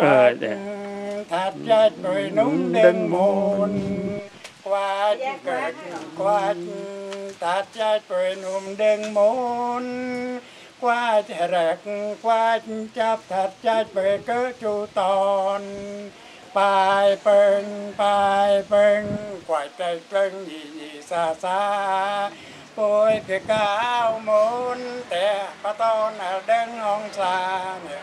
เออเดี๋ยว thật ra trời núng đêm môn qua cực qua thật ra trời num đêm môn qua rạc qua chấp thật ra trời cớ chu tòn ปลายเปิงปลายเปิงกวาดใจเปิงยี่ยี่ซาซาโอ้ยเพียก้าวหมุนแต่ปะตอนเดินห้องซาเนี่ย